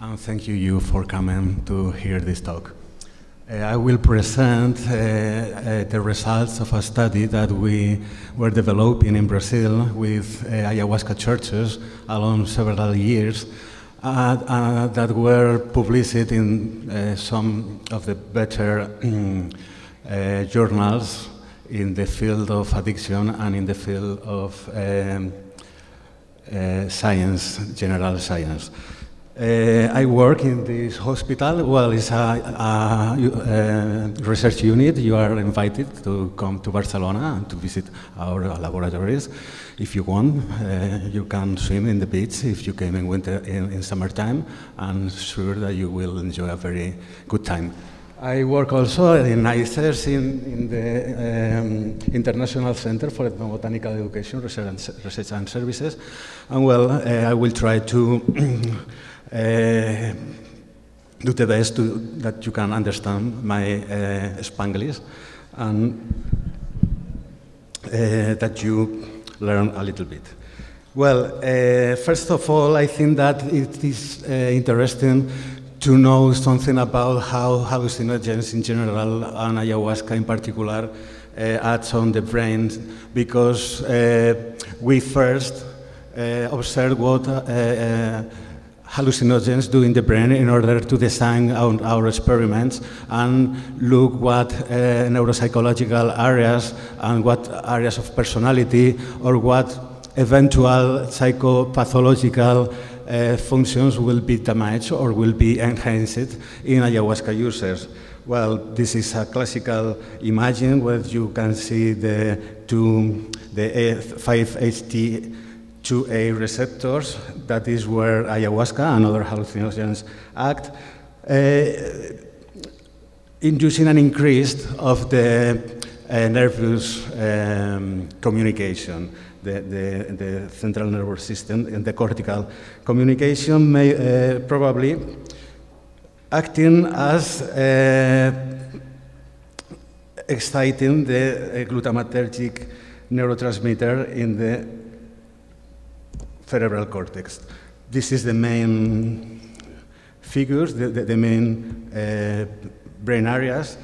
and thank you, you for coming to hear this talk. Uh, I will present uh, uh, the results of a study that we were developing in Brazil with uh, ayahuasca churches along several years uh, uh, that were published in some of the better journals in the field of addiction and in the field of um, science, general science. Uh, I work in this hospital. Well, it's a, a, a, research unit. You are invited to come to Barcelona and to visit our laboratories. If you want, uh, you can swim in the beach if you came in winter in, in summertime. I'm sure that you will enjoy a very good time. I work also in ICEERS in, in the um, International Center for Ethnobotanical Education, Research and, Research and Services. And well, uh, I will try to Uh, do the best to, that you can understand my uh, Spanglish and uh, that you learn a little bit. Well, uh, first of all, I think that it is uh, interesting to know something about how hallucinogens in general and ayahuasca in particular uh, acts on the brain because we first observed what hallucinogens do in the brain in order to design our, our experiments and look what uh, neuropsychological areas and what areas of personality or what eventual psychopathological uh, functions will be damaged or will be enhanced in ayahuasca users. Well, this is a classical imagine where you can see the two, the 5-HT 2A receptors, that is where ayahuasca and other hallucinogens act, uh, inducing an increase of the uh, nervous um, communication, the, the, the, central nervous system and the cortical communication may uh, probably acting as uh, exciting the glutamatergic neurotransmitter in the cerebral cortex. This is the main figures, the, the, the main uh, brain areas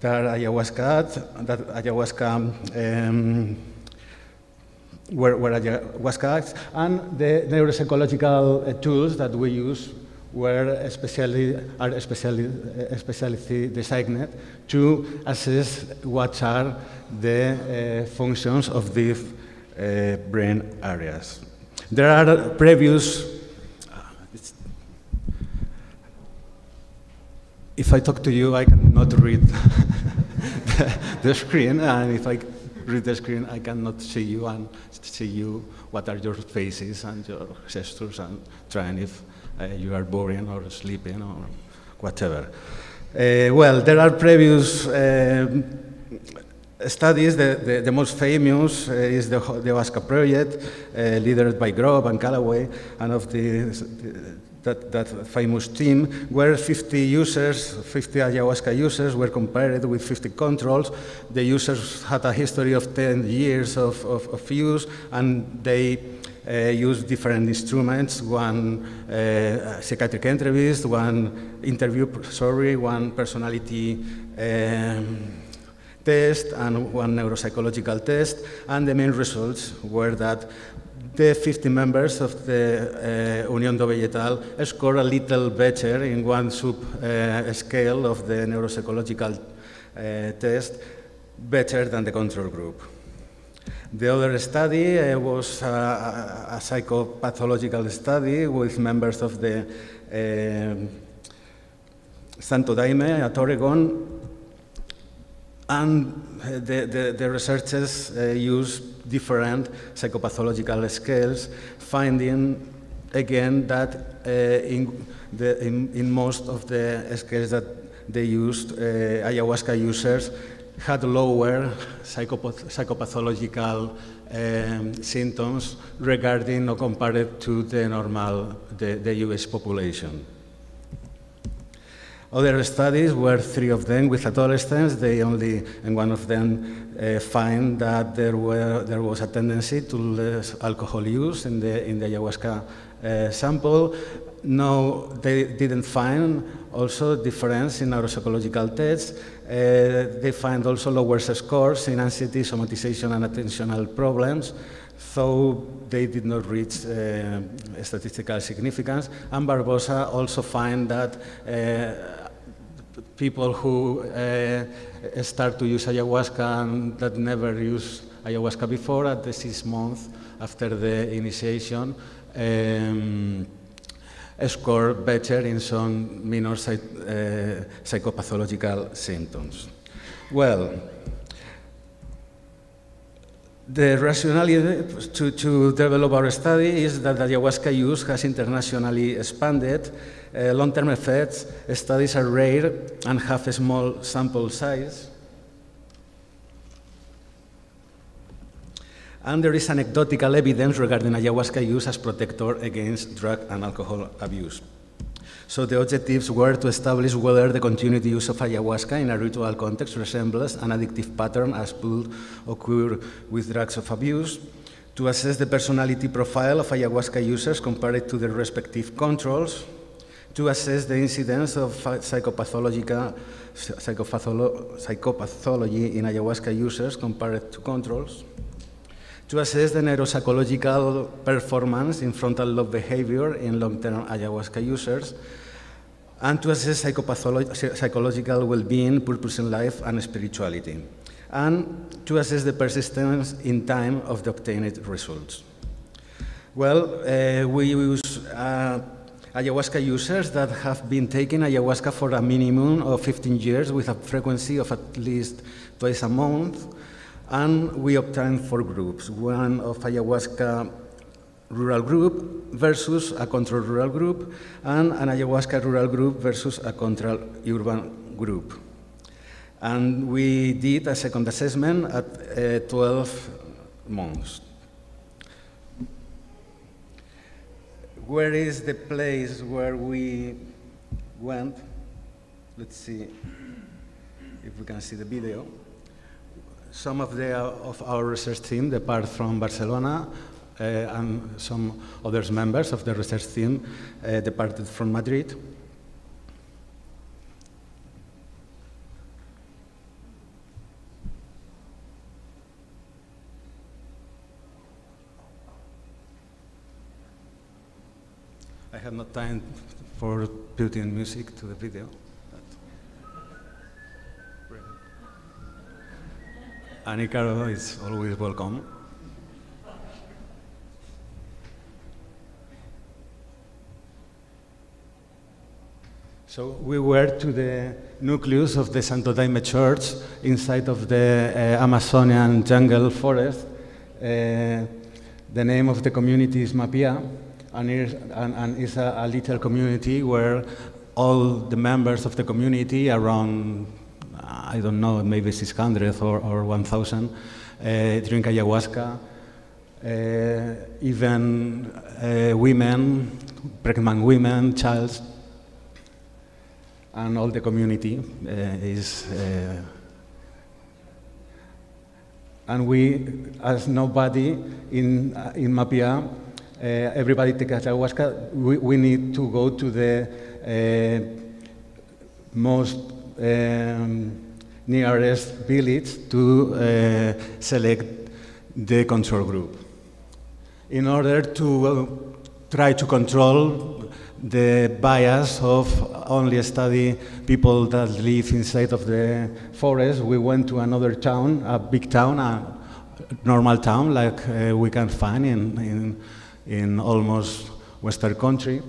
that ayahuasca, that ayahuasca um, where, where ayahuasca acts, and the neuropsychological uh, tools that we use were especially, are especially, especially designed to assess what are the uh, functions of these uh, brain areas. There are previous. If I talk to you, I cannot read the, the screen, and if I read the screen, I cannot see you and see you what are your faces and your gestures and trying if uh, you are boring or sleeping or whatever. Uh, well, there are previous uh, studies, the, the, the, most famous uh, is the, the project, uh, led by Grob and Callaway, and of the, that, that famous team, where 50 users, 50 ayahuasca users were compared with 50 controls. The users had a history of 10 years of, of, of use, and they uh, used different instruments, one uh, psychiatric interview, one interview, sorry, one personality um, test and one neuropsychological test, and the main results were that the 50 members of the uh, Unión do Vegetal scored a little better in one sub uh, scale of the neuropsychological uh, test, better than the control group. The other study uh, was a, a, psychopathological study with members of the uh, Santo Daime at Oregon and the, the, the researchers uh, use different psychopathological scales, finding again that uh, in, the, in, in, most of the scales that they used, uh, ayahuasca users had lower psychopath psychopathological um, symptoms regarding or compared to the normal, the, the US population. Other studies were three of them with adolescents. They only, and one of them uh, find that there, were, there was a tendency to less alcohol use in the, in the ayahuasca uh, sample. No, they didn't find also difference in neuropsychological tests. Uh, they find also lower scores in anxiety, somatization, and attentional problems So they did not reach uh, statistical significance. And Barbosa also find that uh, people who uh, start to use ayahuasca and that never used ayahuasca before at the six months after the initiation um, score better in some minor uh, psychopathological symptoms. Well, the rationale to, to develop our study is that ayahuasca use has internationally expanded uh, long-term effects studies are rare and have a small sample size. And there is anecdotal evidence regarding ayahuasca use as protector against drug and alcohol abuse. So the objectives were to establish whether the continued use of ayahuasca in a ritual context resembles an addictive pattern as would occur with drugs of abuse, to assess the personality profile of ayahuasca users compared to their respective controls, to assess the incidence of psychopathological, psychopatholo psychopathology in ayahuasca users compared to controls, to assess the neuropsychological performance in frontal lobe behavior in long-term ayahuasca users, and to assess psychological well-being, purpose in life, and spirituality, and to assess the persistence in time of the obtained results. Well, uh, we use uh, ayahuasca users that have been taking ayahuasca for a minimum of 15 years with a frequency of at least twice a month. And we obtained four groups, one of ayahuasca rural group versus a control rural group, and an ayahuasca rural group versus a control urban group. And we did a second assessment at uh, 12 months. Where is the place where we went? Let's see if we can see the video. Some of, the, of our research team depart from Barcelona, uh, and some other members of the research team uh, departed from Madrid. Have not time for putting music to the video. And Icaro is always welcome. So we were to the nucleus of the Santo Daime Church inside of the uh, Amazonian jungle forest. Uh, the name of the community is Mapia and, and, and it's a, a, little community where all the members of the community, around, I don't know, maybe 600 or, or 1,000, uh, drink ayahuasca. Uh, even uh, women, pregnant women, child, and all the community uh, is. Uh, and we, as nobody in, in Mapia, everybody take ayahuasca, we, we, need to go to the uh, most um, nearest village to uh, select the control group. In order to try to control the bias of only study people that live inside of the forest, we went to another town, a big town, a normal town like uh, we can find in, in in almost Western country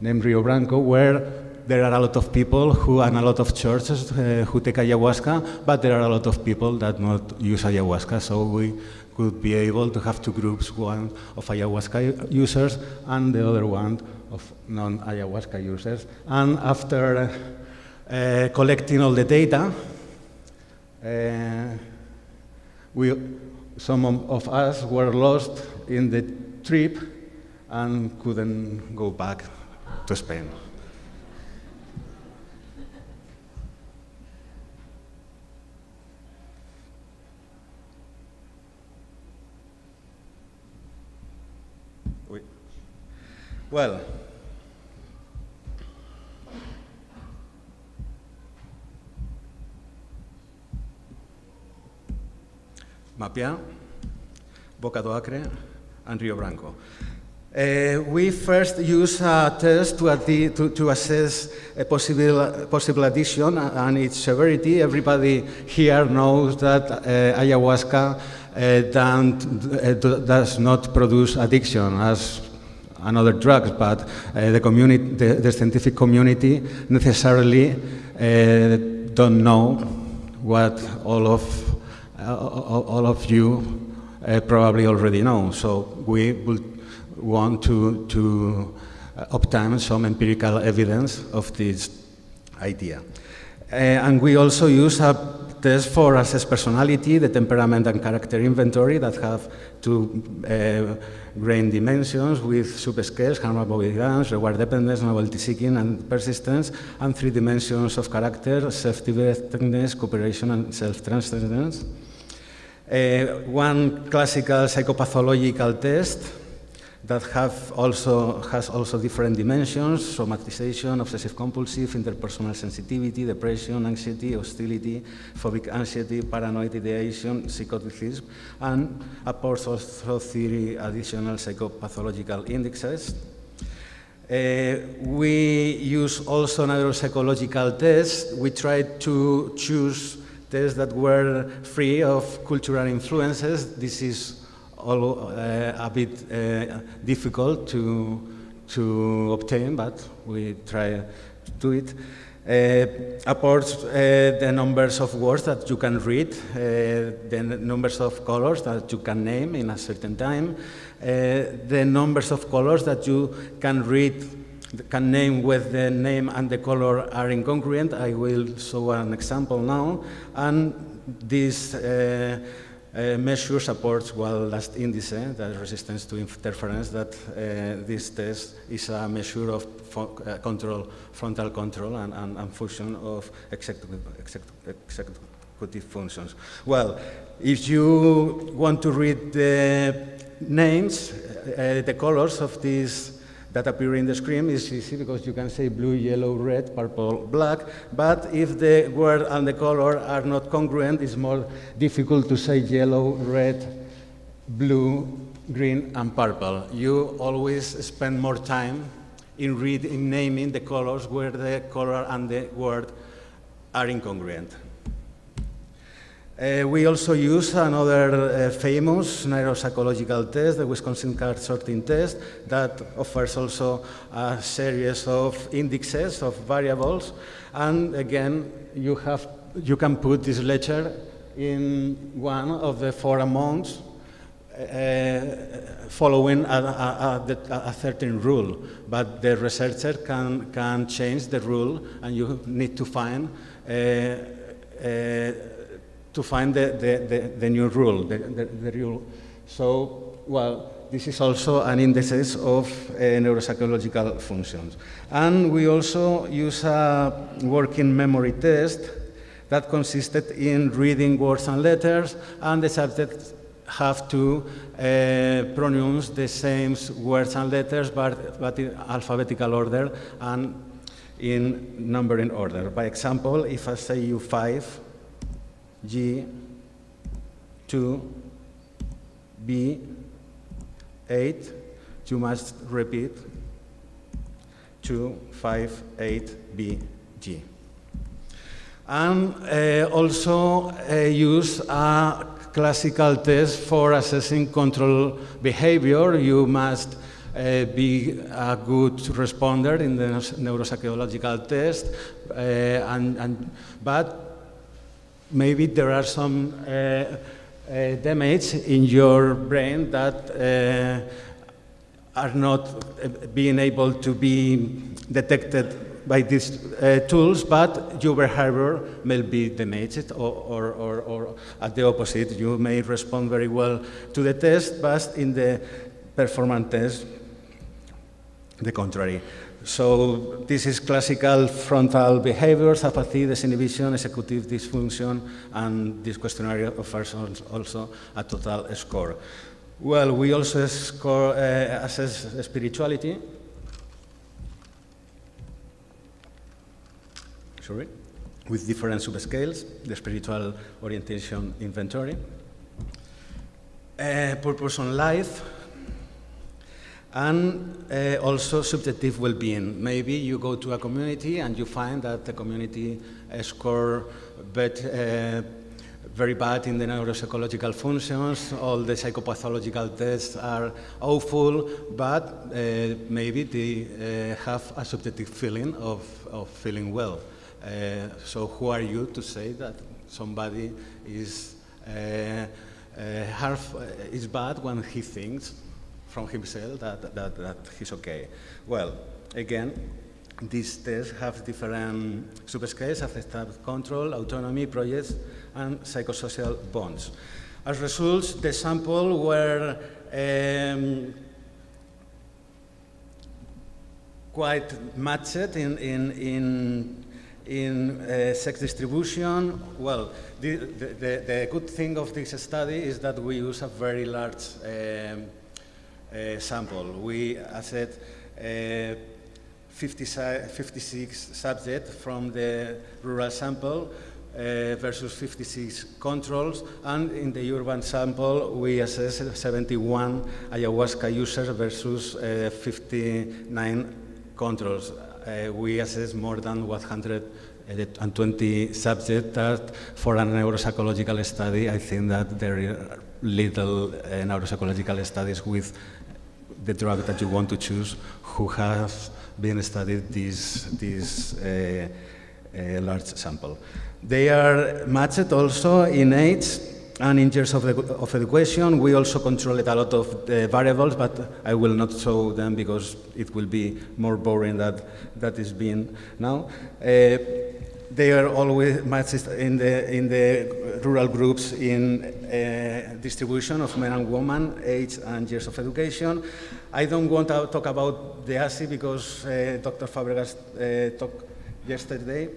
named Rio Branco, where there are a lot of people who and a lot of churches uh, who take ayahuasca, but there are a lot of people that not use ayahuasca. So we could be able to have two groups, one of ayahuasca users and the other one of non-ayahuasca users. And after uh, collecting all the data, uh, we, some of us were lost in the trip and couldn't go back to Spain. Well, Mapià, Boca do Acre, and Rio Branco. Uh, we first use a test to, to, to assess a possible, possible addiction and its severity. Everybody here knows that uh, ayahuasca uh, does not produce addiction as another drugs, but uh, the, community, the, the, scientific community necessarily uh, don't know what all of, uh, all of you probably already know. So we would want to, to obtain some empirical evidence of this idea. Uh, and we also use a test for assess personality, the temperament and character inventory that have two uh, grain dimensions with subscales, harmonic reward dependence, novelty seeking, and persistence, and three dimensions of character, self-directedness, cooperation, and self-transcendence. Uh, one classical psychopathological test that have also, has also different dimensions, somatization, obsessive-compulsive, interpersonal sensitivity, depression, anxiety, hostility, phobic anxiety, paranoid ideation, psychoticism, and apports also three additional psychopathological indexes. Uh, we use also neuropsychological tests. We tried to choose tests that were free of cultural influences. This is all, uh, a bit uh, difficult to, to obtain, but we try to do it. Uh, uh, the numbers of words that you can read, uh, the numbers of colors that you can name in a certain time, uh, the numbers of colors that you can read, can name with the name and the color are incongruent. I will show an example now. And this uh, measure supports well last indice, the resistance to interference, that uh, this test is a measure of uh, control, frontal control and, and, and function of executive, executive functions. Well, if you want to read the names, uh, the colors of these that appear in the screen is easy because you can say blue, yellow, red, purple, black. But if the word and the color are not congruent, it's more difficult to say yellow, red, blue, green, and purple. You always spend more time in reading, naming the colors where the color and the word are incongruent. Uh, we also use another uh, famous neuropsychological test, the Wisconsin card sorting test, that offers also a series of indexes of variables. And again, you, have, you can put this ledger in one of the four amounts uh, following a, a, a, a, certain rule. But the researcher can, can change the rule, and you need to find uh, uh, to find the, the, the, the new rule, the, the, the, rule. So, well, this is also an indices of uh, neuropsychological functions. And we also use a working memory test that consisted in reading words and letters, and the subject have to uh, pronounce the same words and letters, but, but in alphabetical order and in numbering order. By example, if I say you five, G, 2, B, 8, you must repeat 2, 5, 8, B, G. And uh, also uh, use a classical test for assessing control behavior. You must uh, be a good responder in the neuropsychological test, uh, and, and, but maybe there are some uh, uh, damage in your brain that uh, are not being able to be detected by these tools, but your behavior may be damaged, or, or, or, at the opposite, you may respond very well to the test, but in the performance test, the contrary. So this is classical frontal behaviors, apathy, disinhibition, executive dysfunction, and this questionnaire offers also a total score. Well, we also score, uh, assess spirituality. Sorry, with different subscales, the spiritual orientation inventory. Uh, purpose on life, and uh, also subjective well-being. Maybe you go to a community and you find that the community uh, score but, uh, very bad in the neuropsychological functions, all the psychopathological tests are awful, but uh, maybe they uh, have a subjective feeling of, of feeling well. Uh, so who are you to say that somebody is, half, is bad when he thinks from himself that, that, that he's okay. Well, again, these tests have different subscales, affective control, autonomy, projects, and psychosocial bonds. As results, the sample were um, quite matched in, in, in, in uh, sex distribution. Well, the, the, the, good thing of this study is that we use a very large um, sample. We assessed uh, 50, 56 subjects from the rural sample uh, versus 56 controls, and in the urban sample we assessed 71 ayahuasca users versus uh, 59 controls. Uh, we assessed more than 120 subjects that for a neuropsychological study, I think that there are little uh, neuropsychological studies with the drug that you want to choose who has been studied this, this uh, uh, large sample. They are matched also in age and in years of, of education. We also controlled a lot of the variables, but I will not show them because it will be more boring than that is being now. Uh, they are always matched in the, in the rural groups in uh, distribution of men and women, age and years of education. I don't want to talk about the ASI because uh, Dr. Fabregas uh, talked yesterday.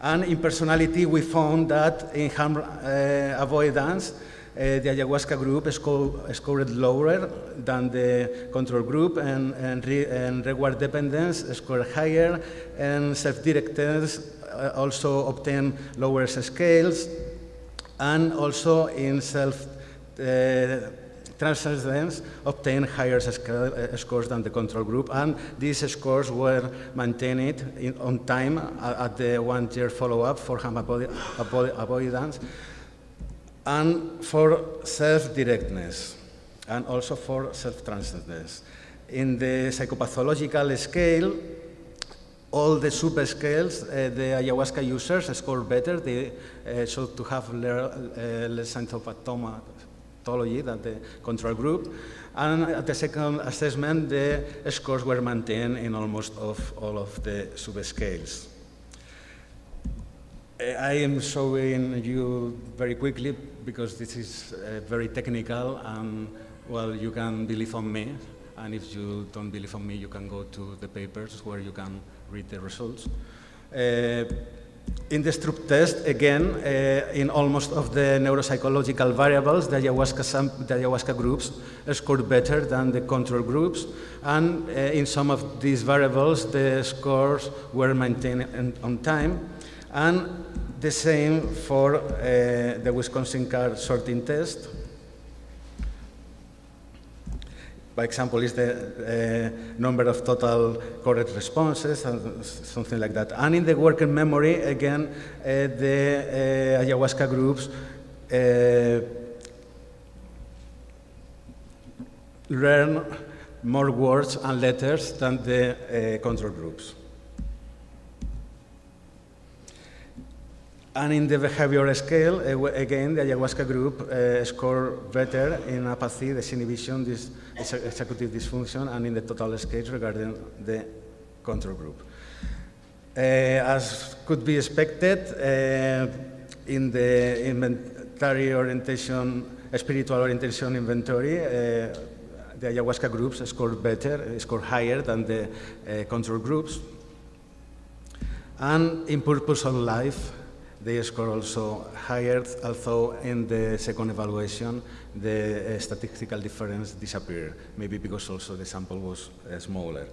And in personality, we found that in harm avoidance, uh, the ayahuasca group scored lower than the control group, and, and, re and reward dependence scored higher, and self-directors uh, also obtained lower scales, and also in self uh, transcendence obtained higher scores than the control group, and these scores were maintained in, on time at the one-year follow-up for harm avoidance and for self-directness, and also for self-transcendence. In the psychopathological scale, all the subscales, uh, the ayahuasca users score better. They uh, to have le uh, less symptomatology than the control group. And at the second assessment, the scores were maintained in almost of all of the subscales. I am showing you very quickly because this is uh, very technical and well you can believe on me and if you don't believe on me you can go to the papers where you can read the results. Uh, in the Stroop test, again, uh, in almost of the neuropsychological variables, the ayahuasca, the ayahuasca groups scored better than the control groups. And uh, in some of these variables, the scores were maintained on time. And the same for uh, the Wisconsin card sorting test. By example, is the uh, number of total correct responses and something like that. And in the working memory, again, uh, the uh, ayahuasca groups uh, learn more words and letters than the uh, control groups. And in the behavior scale, uh, again, the ayahuasca group uh, scored better in apathy, disinhibition, this executive dysfunction, and in the total scale regarding the control group. Uh, as could be expected, uh, in the inventory orientation, spiritual orientation inventory, the ayahuasca groups scored better, scored higher than the control groups. And in purpose of life, they score also higher, although in the second evaluation, the uh, statistical difference disappeared, maybe because also the sample was uh, smaller.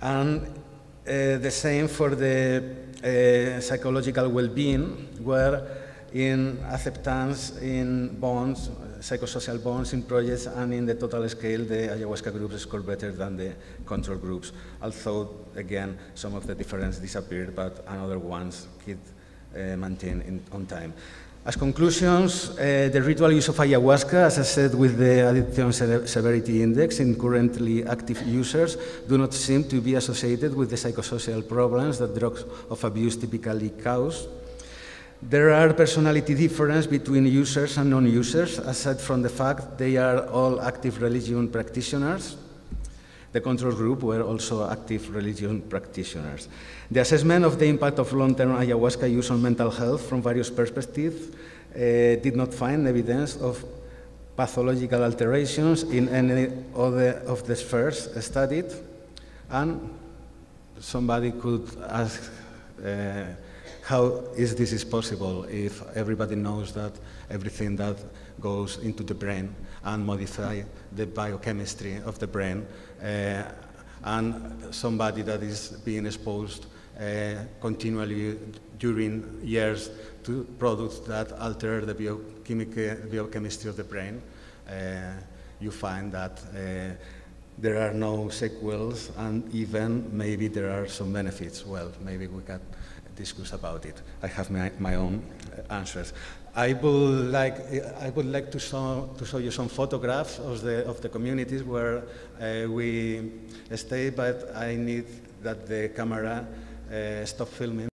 And uh, the same for the uh, psychological well-being, where in acceptance in bonds, psychosocial bonds in projects and in the total scale, the ayahuasca groups score better than the control groups. Although, again, some of the difference disappeared, but another ones keep maintained in, on time. As conclusions, uh, the ritual use of ayahuasca, as I said with the addiction severity index in currently active users, do not seem to be associated with the psychosocial problems that drugs of abuse typically cause. There are personality differences between users and non-users, aside from the fact they are all active religion practitioners. The control group were also active religion practitioners. The assessment of the impact of long-term ayahuasca use on mental health from various perspectives uh, did not find evidence of pathological alterations in any other of the spheres studied. And somebody could ask uh, how is this is possible if everybody knows that everything that goes into the brain and modify the biochemistry of the brain uh, and somebody that is being exposed uh, continually during years to products that alter the biochemistry of the brain, uh, you find that uh, there are no sequels and even maybe there are some benefits. Well, maybe we can discuss about it. I have my, my own answers. I would like, I would like to, show, to show you some photographs of the, of the communities where uh, we stay, but I need that the camera uh, stop filming